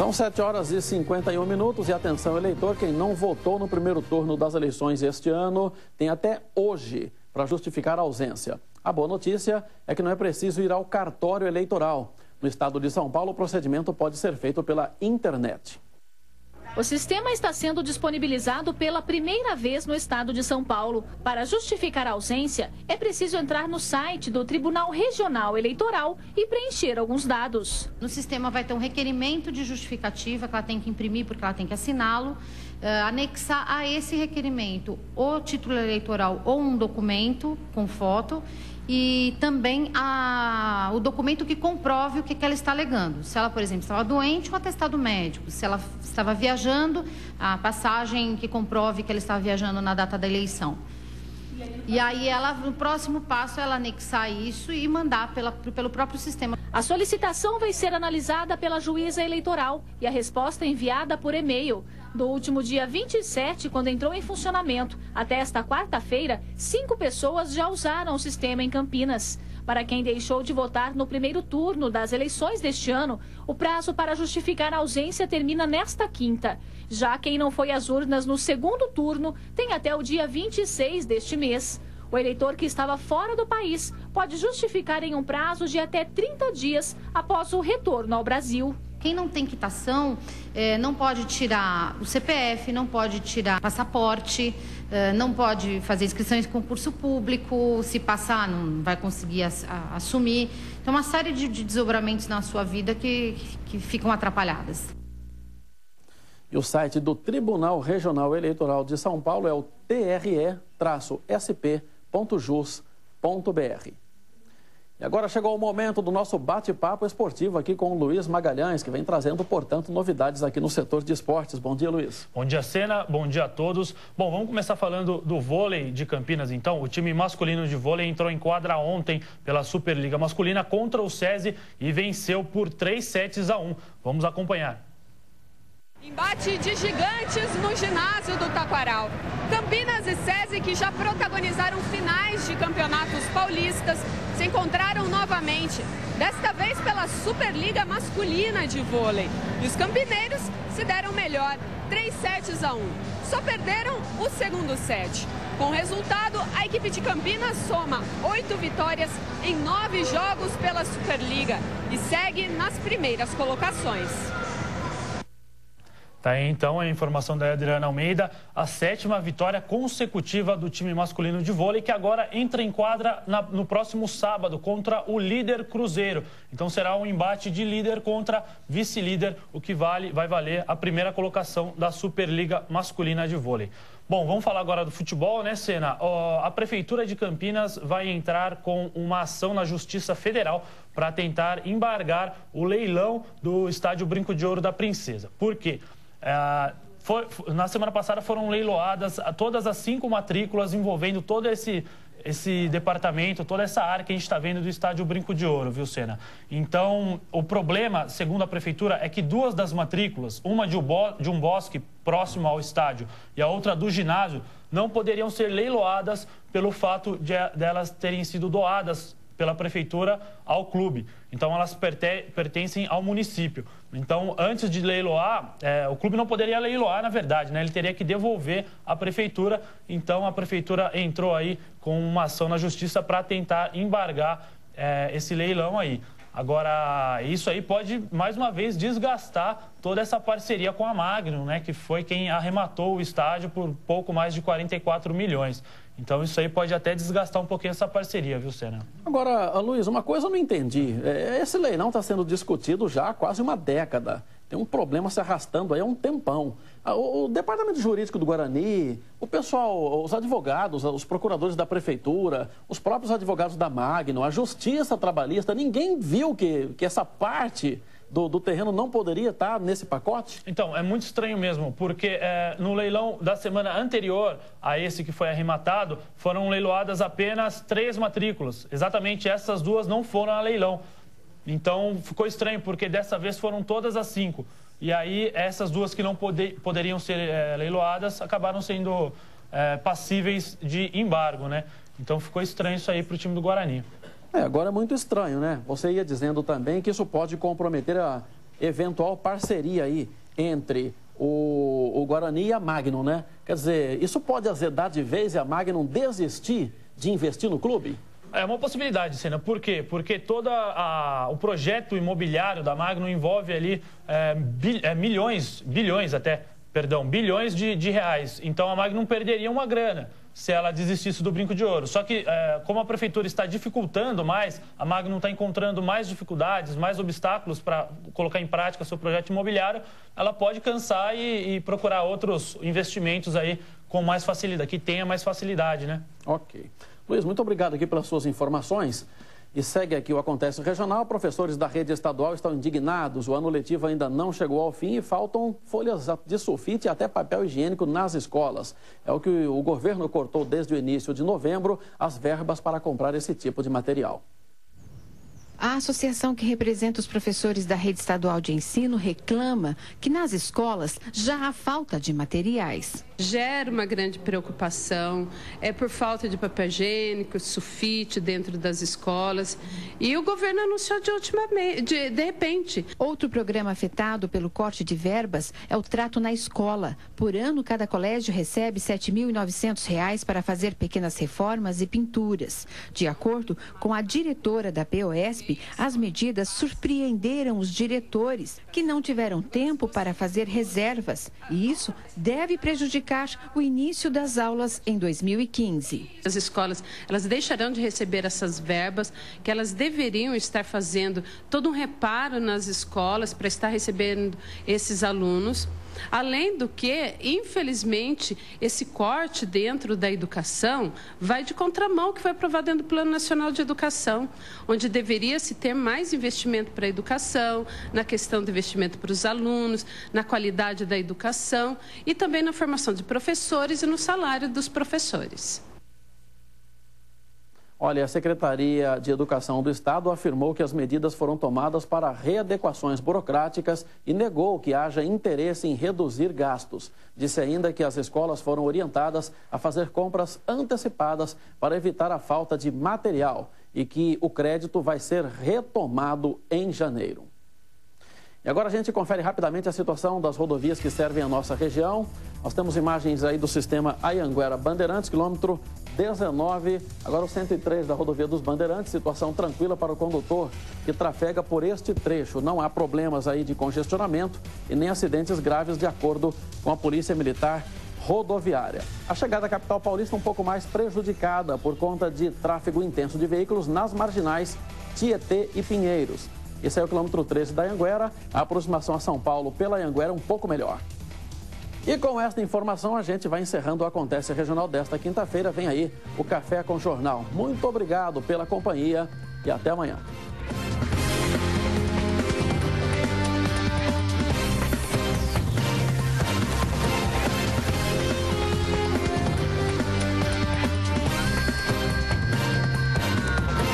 São 7 horas e 51 minutos e atenção, eleitor, quem não votou no primeiro turno das eleições este ano tem até hoje para justificar a ausência. A boa notícia é que não é preciso ir ao cartório eleitoral. No estado de São Paulo, o procedimento pode ser feito pela internet. O sistema está sendo disponibilizado pela primeira vez no estado de São Paulo. Para justificar a ausência, é preciso entrar no site do Tribunal Regional Eleitoral e preencher alguns dados. No sistema vai ter um requerimento de justificativa que ela tem que imprimir porque ela tem que assiná-lo. Uh, anexar a esse requerimento o título eleitoral ou um documento com foto e também a, o documento que comprove o que, que ela está alegando. Se ela, por exemplo, estava doente, um atestado médico. Se ela estava viajando, a passagem que comprove que ela estava viajando na data da eleição. E aí ela, no próximo passo, ela anexar isso e mandar pela, pelo próprio sistema. A solicitação vai ser analisada pela juíza eleitoral e a resposta enviada por e-mail do último dia 27, quando entrou em funcionamento, até esta quarta-feira, cinco pessoas já usaram o sistema em Campinas. Para quem deixou de votar no primeiro turno das eleições deste ano, o prazo para justificar a ausência termina nesta quinta. Já quem não foi às urnas no segundo turno tem até o dia 26 deste mês. O eleitor que estava fora do país pode justificar em um prazo de até 30 dias após o retorno ao Brasil. Quem não tem quitação é, não pode tirar o CPF, não pode tirar passaporte, é, não pode fazer inscrições em concurso público, se passar não vai conseguir assumir. Então, uma série de, de, desdobramentos na sua vida que, que ficam atrapalhadas. E o site do Tribunal Regional Eleitoral de São Paulo é o tre-sp.jus.br. E agora chegou o momento do nosso bate-papo esportivo aqui com o Luiz Magalhães, que vem trazendo, portanto, novidades aqui no setor de esportes. Bom dia, Luiz. Bom dia, Sena. Bom dia a todos. Bom, vamos começar falando do vôlei de Campinas, então. O time masculino de vôlei entrou em quadra ontem pela Superliga Masculina contra o SESI e venceu por 3 sets a 1. Vamos acompanhar. Embate de gigantes no ginásio do Taquaral. Campinas que já protagonizaram finais de campeonatos paulistas, se encontraram novamente, desta vez pela Superliga Masculina de Vôlei. E os campineiros se deram melhor, 3 sets a 1. Só perderam o segundo set. Com o resultado, a equipe de Campinas soma oito vitórias em nove jogos pela Superliga e segue nas primeiras colocações. Tá aí então a informação da Adriana Almeida, a sétima vitória consecutiva do time masculino de vôlei, que agora entra em quadra na, no próximo sábado contra o líder Cruzeiro. Então será um embate de líder contra vice-líder, o que vale, vai valer a primeira colocação da Superliga Masculina de Vôlei. Bom, vamos falar agora do futebol, né, Sena? A Prefeitura de Campinas vai entrar com uma ação na Justiça Federal para tentar embargar o leilão do Estádio Brinco de Ouro da Princesa. Por quê? É, foi, na semana passada foram leiloadas todas as cinco matrículas envolvendo todo esse, esse departamento, toda essa área que a gente está vendo do estádio Brinco de Ouro, viu, Sena? Então, o problema, segundo a prefeitura, é que duas das matrículas, uma de, de um bosque próximo ao estádio e a outra do ginásio, não poderiam ser leiloadas pelo fato de, de elas terem sido doadas pela prefeitura ao clube. Então, elas pertencem ao município. Então, antes de leiloar, é, o clube não poderia leiloar, na verdade, né? Ele teria que devolver à prefeitura. Então, a prefeitura entrou aí com uma ação na justiça para tentar embargar é, esse leilão aí. Agora, isso aí pode, mais uma vez, desgastar toda essa parceria com a Magnum, né? Que foi quem arrematou o estádio por pouco mais de 44 milhões. Então isso aí pode até desgastar um pouquinho essa parceria, viu, Sena? Agora, Luiz, uma coisa eu não entendi. É, esse leilão está sendo discutido já há quase uma década. Tem um problema se arrastando aí há um tempão. Ah, o, departamento jurídico do Guarani, o pessoal, os advogados, os procuradores da prefeitura, os próprios advogados da Magno, a justiça trabalhista, ninguém viu que, que essa parte do, do, terreno não poderia estar nesse pacote? Então, é muito estranho mesmo, porque é, no leilão da semana anterior a esse que foi arrematado, foram leiloadas apenas três matrículas. Exatamente essas duas não foram a leilão. Então, ficou estranho, porque dessa vez foram todas as cinco. E aí, essas duas que não poder, poderiam ser é, leiloadas acabaram sendo é, passíveis de embargo, né? Então, ficou estranho isso aí para o time do Guarani. É, agora é muito estranho, né? Você ia dizendo também que isso pode comprometer a, eventual parceria aí entre o, o Guarani e a Magnum, né? Quer dizer, isso pode azedar de vez e a Magnum desistir de investir no clube? É uma possibilidade, Senna. Por quê? Porque todo o projeto imobiliário da Magnum envolve ali é, é, milhões, bilhões até, perdão, bilhões de, de reais. Então a Magnum perderia uma grana se ela desistisse do brinco de ouro. Só que, é, como a prefeitura está dificultando mais, a Magnum está encontrando mais dificuldades, mais obstáculos para colocar em prática seu projeto imobiliário, ela pode cansar e, e, procurar outros investimentos aí com mais facilidade, que tenha mais facilidade, né? Ok. Luiz, muito obrigado aqui pelas suas informações. E segue aqui o Acontece Regional. Professores da rede estadual estão indignados. O ano letivo ainda não chegou ao fim e faltam folhas de sulfite e até papel higiênico nas escolas. É o que o governo cortou desde o início de novembro as verbas para comprar esse tipo de material. A associação que representa os professores da rede estadual de ensino reclama que nas escolas já há falta de materiais. Gera uma grande preocupação, é por falta de papel higiênico, sulfite dentro das escolas. E o governo anunciou de, última, de, de repente. Outro programa afetado pelo corte de verbas é o trato na escola. Por ano, cada colégio recebe R$ 7.900 para fazer pequenas reformas e pinturas. De acordo com a diretora da POSP, as medidas surpreenderam os diretores, que não tiveram tempo para fazer reservas. E isso deve prejudicar o início das aulas em 2015. As escolas, elas deixarão de receber essas verbas, que elas deveriam estar fazendo todo um reparo nas escolas para estar recebendo esses alunos. Além do que, infelizmente, esse corte dentro da educação vai de contramão que foi aprovado dentro do Plano Nacional de Educação, onde deveria se ter mais investimento para a educação, na questão do investimento para os alunos, na qualidade da educação e também na formação de professores e no salário dos professores. Olha, a Secretaria de Educação do Estado afirmou que as medidas foram tomadas para readequações burocráticas e negou que haja interesse em reduzir gastos. Disse ainda que as escolas foram orientadas a fazer compras antecipadas para evitar a falta de material e que o crédito vai ser retomado em janeiro. E agora a gente confere rapidamente a situação das rodovias que servem a nossa região. Nós temos imagens aí do sistema Ayanguera Bandeirantes, quilômetro 19, agora o 103 da rodovia dos Bandeirantes, situação tranquila para o condutor que trafega por este trecho. Não há problemas aí de congestionamento e nem acidentes graves de acordo com a Polícia Militar Rodoviária. A chegada à capital paulista um pouco mais prejudicada por conta de tráfego intenso de veículos nas marginais Tietê e Pinheiros. Esse é o quilômetro 13 da Anguera. A aproximação a São Paulo pela Anguera um pouco melhor. E com esta informação a gente vai encerrando o Acontece Regional desta quinta-feira. Vem aí o Café com Jornal. Muito obrigado pela companhia e até amanhã.